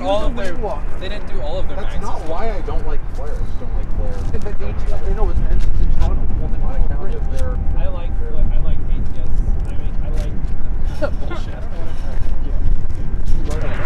not all of their. Windwalker. They didn't do all of their That's maxes. not why I don't like Claire. I just don't like Claire. And the ATS, they know it's engines in Toronto. Well, then On it's account great. of their I like I like ATS. I mean, I like Bullshit. I don't know what I'm talking about.